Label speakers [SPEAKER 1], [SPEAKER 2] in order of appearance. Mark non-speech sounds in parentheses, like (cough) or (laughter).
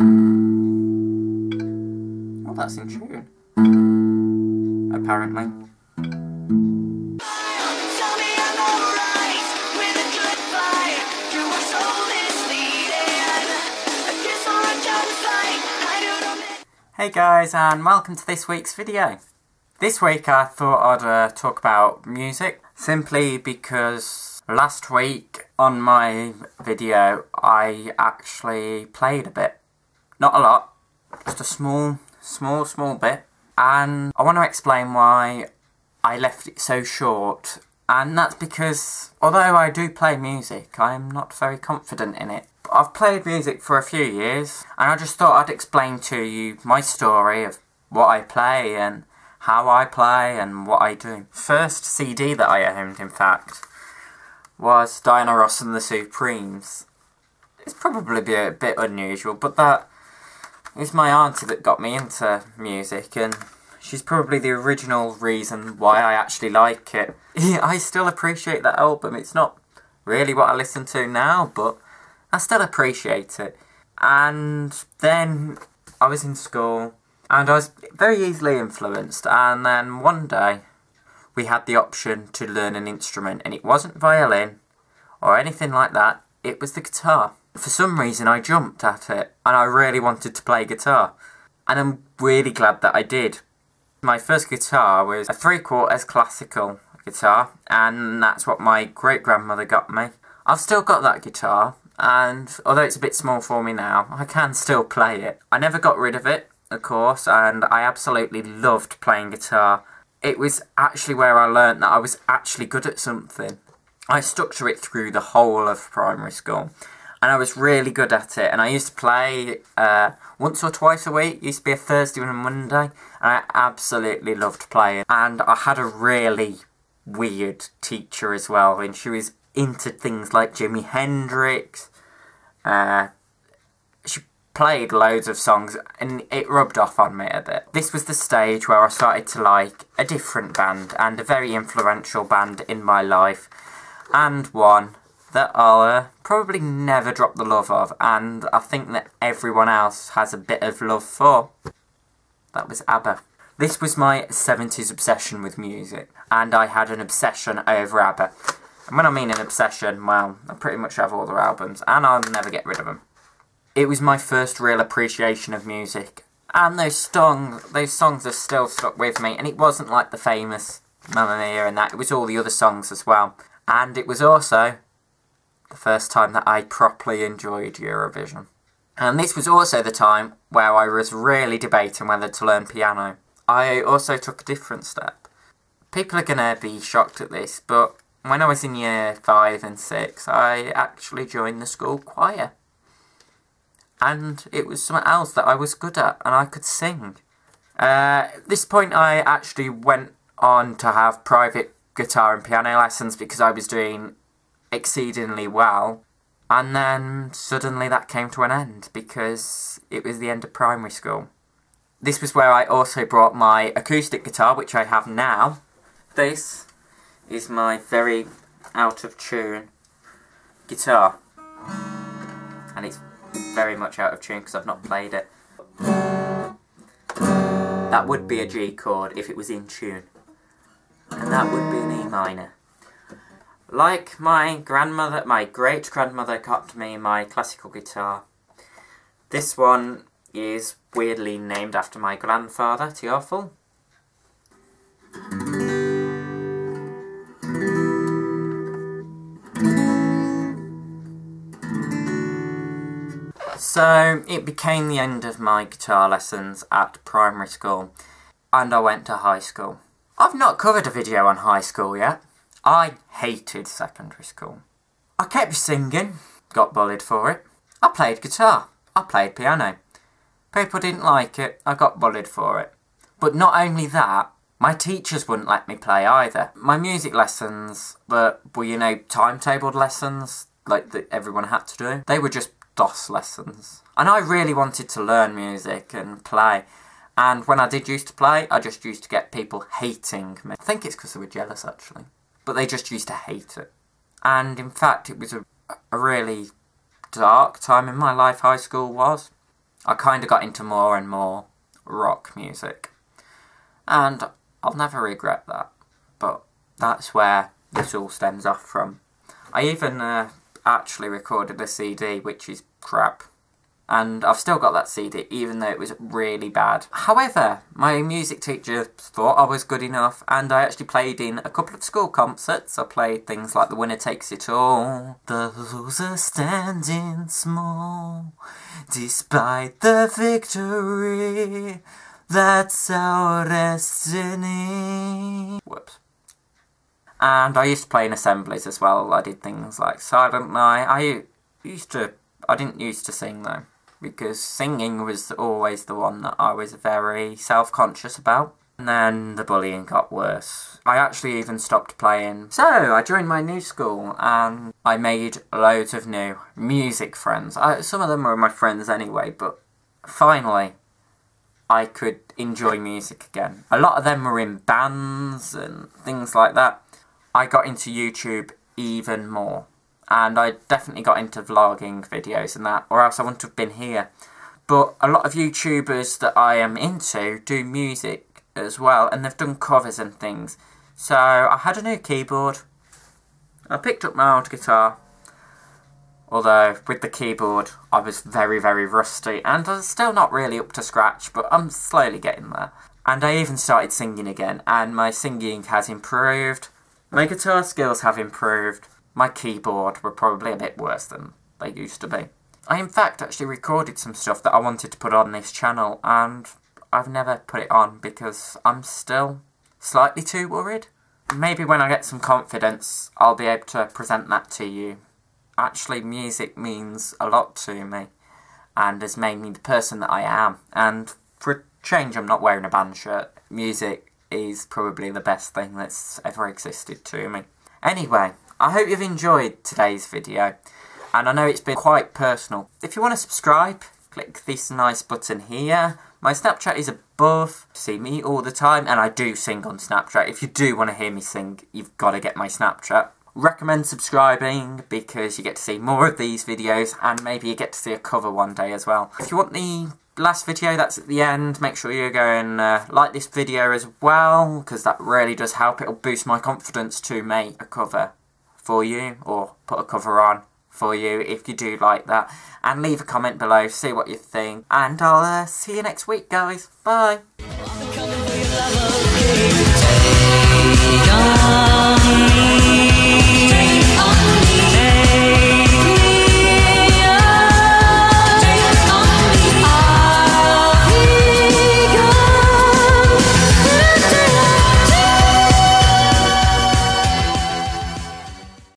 [SPEAKER 1] Oh, that's in tune. Apparently. Hey guys, and welcome to this week's video. This week I thought I'd uh, talk about music, simply because last week on my video I actually played a bit. Not a lot, just a small, small, small bit. And I want to explain why I left it so short. And that's because, although I do play music, I'm not very confident in it. I've played music for a few years, and I just thought I'd explain to you my story of what I play and how I play and what I do. First CD that I owned, in fact, was Diana Ross and the Supremes. It's probably a bit unusual, but that is my auntie that got me into music, and she's probably the original reason why I actually like it. (laughs) I still appreciate that album. It's not really what I listen to now, but I still appreciate it. And then I was in school, and I was very easily influenced. And then one day, we had the option to learn an instrument, and it wasn't violin or anything like that. It was the guitar. For some reason, I jumped at it, and I really wanted to play guitar. And I'm really glad that I did. My first guitar was a three quarters classical guitar, and that's what my great grandmother got me. I've still got that guitar, and although it's a bit small for me now, I can still play it. I never got rid of it, of course, and I absolutely loved playing guitar. It was actually where I learnt that I was actually good at something. I stuck to it through the whole of primary school, and I was really good at it. And I used to play uh, once or twice a week. It used to be a Thursday and a Monday, and I absolutely loved playing. And I had a really weird teacher as well, and she was into things like Jimi Hendrix. Uh, she played loads of songs, and it rubbed off on me a bit. This was the stage where I started to like a different band, and a very influential band in my life, and one that I'll uh, probably never drop the love of, and I think that everyone else has a bit of love for. That was ABBA. This was my 70s obsession with music, and I had an obsession over ABBA. And when I mean an obsession, well, I pretty much have all their albums, and I'll never get rid of them. It was my first real appreciation of music, and those song, those songs are still stuck with me, and it wasn't like the famous Mamma Mia and that, it was all the other songs as well. And it was also the first time that I properly enjoyed Eurovision. And this was also the time where I was really debating whether to learn piano. I also took a different step. People are going to be shocked at this, but when I was in year 5 and 6, I actually joined the school choir. And it was something else that I was good at, and I could sing. Uh, at this point, I actually went on to have private guitar and piano lessons because I was doing exceedingly well. And then suddenly that came to an end because it was the end of primary school. This was where I also brought my acoustic guitar, which I have now. This is my very out of tune guitar. And it's very much out of tune because I've not played it. That would be a G chord if it was in tune. And that would be an E minor. Like my grandmother, my great grandmother got me my classical guitar. This one is weirdly named after my grandfather, Teofil. So it became the end of my guitar lessons at primary school, and I went to high school. I've not covered a video on high school yet. I hated secondary school. I kept singing, got bullied for it. I played guitar, I played piano. People didn't like it, I got bullied for it. But not only that, my teachers wouldn't let me play either. My music lessons were, were you know, timetabled lessons, like that everyone had to do. They were just DOS lessons. And I really wanted to learn music and play. And when I did used to play, I just used to get people hating me. I think it's because they were jealous, actually. But they just used to hate it. And in fact, it was a, a really dark time in my life, high school was. I kind of got into more and more rock music. And I'll never regret that. But that's where this all stems off from. I even uh, actually recorded a CD, which is crap. And I've still got that CD, even though it was really bad. However, my music teacher thought I was good enough, and I actually played in a couple of school concerts. I played things like The Winner Takes It All, The Loser Standing Small, Despite the Victory, That's Our Destiny. Whoops. And I used to play in assemblies as well. I did things like Silent Night. I used to. I didn't used to sing though, because singing was always the one that I was very self conscious about. And then the bullying got worse. I actually even stopped playing. So I joined my new school and I made loads of new music friends. I, some of them were my friends anyway, but finally I could enjoy music again. A lot of them were in bands and things like that. I got into YouTube even more. And I definitely got into vlogging videos and that, or else I wouldn't have been here. But a lot of YouTubers that I am into do music as well, and they've done covers and things. So I had a new keyboard. I picked up my old guitar. Although, with the keyboard, I was very, very rusty, and I'm still not really up to scratch, but I'm slowly getting there. And I even started singing again, and my singing has improved. My guitar skills have improved. My keyboard were probably a bit worse than they used to be. I, in fact, actually recorded some stuff that I wanted to put on this channel, and I've never put it on because I'm still slightly too worried. Maybe when I get some confidence, I'll be able to present that to you. Actually, music means a lot to me, and has made me the person that I am. And for a change, I'm not wearing a band shirt. Music is probably the best thing that's ever existed to me. Anyway, I hope you've enjoyed today's video, and I know it's been quite personal. If you want to subscribe, click this nice button here. My Snapchat is above. See me all the time, and I do sing on Snapchat. If you do want to hear me sing, you've got to get my Snapchat. Recommend subscribing because you get to see more of these videos, and maybe you get to see a cover one day as well. If you want the last video that's at the end make sure you go and uh, like this video as well because that really does help it'll boost my confidence to make a cover for you or put a cover on for you if you do like that. And leave a comment below see what you think. And I'll uh, see you next week guys. Bye